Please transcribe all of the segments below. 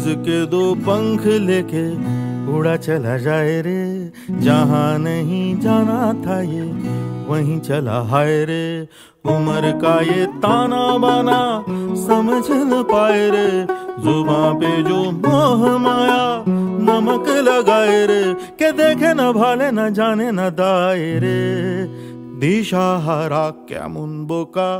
कागज़ के दो पंख लेके उड़ा चला जाए रे। जहाँ नहीं जाना था ये, वहीं चला हाय रे। उम्र का ये ताना बाना समझ न पाए रे। जुबा पे जो मोह माया नमक लगाए रे। के देखे न भाले न जाने न दाए रे। दिशा हरा क्या मुन बोका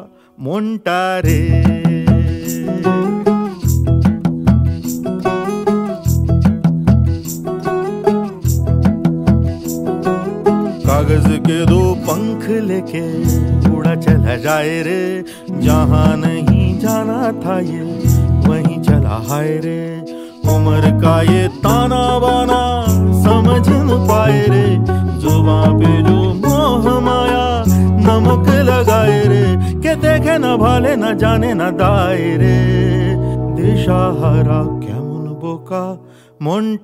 लेके उड़ा चला जाए रे। जहाँ नहीं जाना था ये, वहीं चला हाय रे। उम्र का ये ताना बाना समझ न पाए रे। जुबा पे जो मोह माया नमक लगाए रे। के देखे न भाले, न जाने न दाए रे। दिशा हरा क्या मुन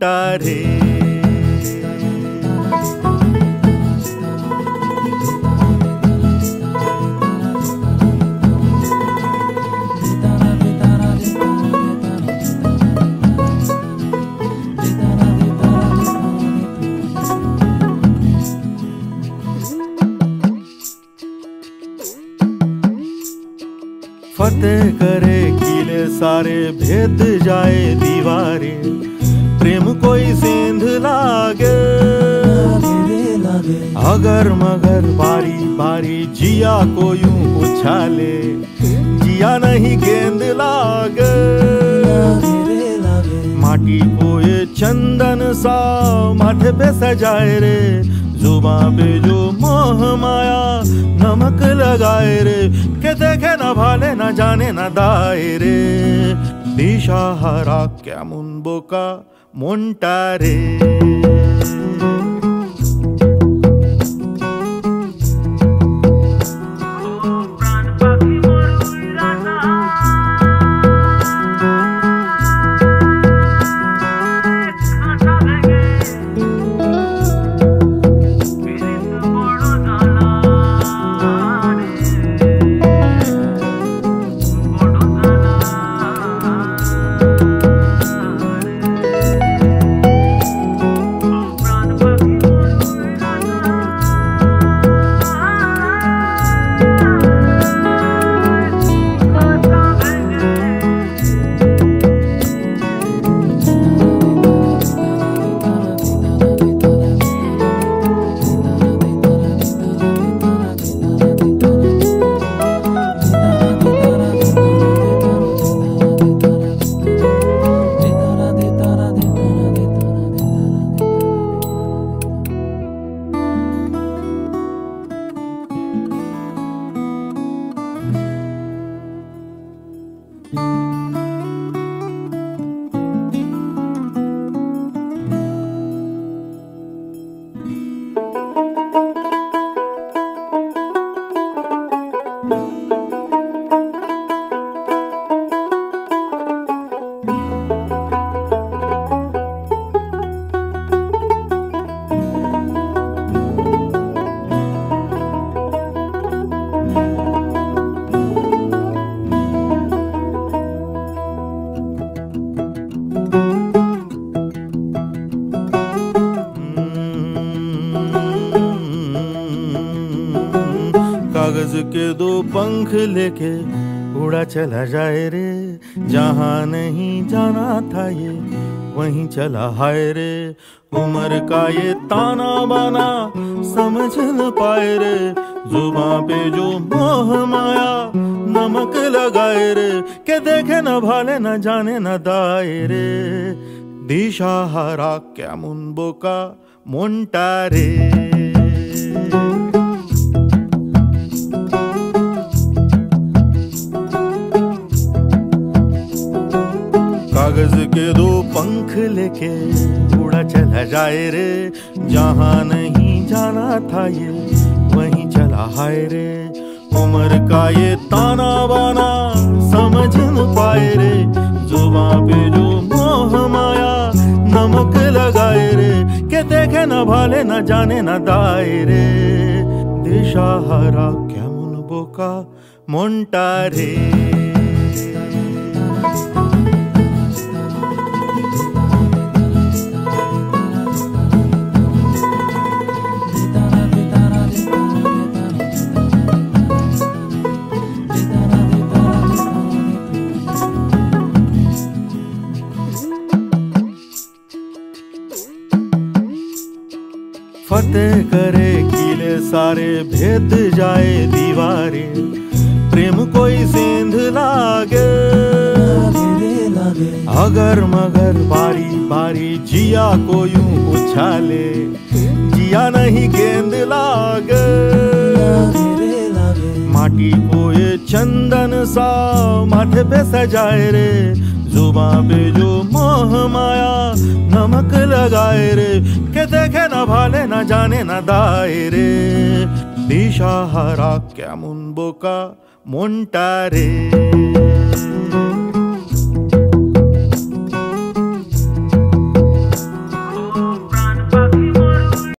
फतेह करे किले सारे भेद जाए दीवारे। प्रेम कोई सेंध लागे। अगर मगर बारी बारी जिया को यूँ उछाले जिया नहीं गेंद लागे। माटी को ये चंदन सा माथे पे सजाए रे। जुबा पे जो मोह माया नमक लगाए रे। के देखे ना भाले, ना जाने ना दाए रे। दिशा हरा क्या मुन बोका कागज़ के दो पंख लेके उड़ा चला जाए रे। जहाँ नहीं जाना था ये, वहीं चला हाय रे। उम्र का ये ताना बाना समझ न पाए रे। जुबा पे जो मोह माया नमक लगाए रे। के देखे न भाले, न जाने न दाए रे। दिशा हरा क्या मुन बोका जाए रे जहाँ नहीं जाना था ये, वहीं चला हाय रे। उम्र का ये ताना बाना, समझ न पाए रे। जुबा पे जो मोह माया, नमक लगाए रे। के देखे न भाले, न जाने न दाए रे। दिशा हरा क्या मुन बोका फतेह करे किले सारे भेद जाए दीवारे। प्रेम कोई सेंध लागे। अगर मगर बारी बारी जिया को यूँ उछाले जिया नहीं गेंद लागे। माटी को ये चंदन सा माथे पे सजाए रे। जुबा पे जो मोह माया नमक लगाए रे के देखे न भाले न जाने न दाए रे দিশাহারা কেমন বোকা মনটা রে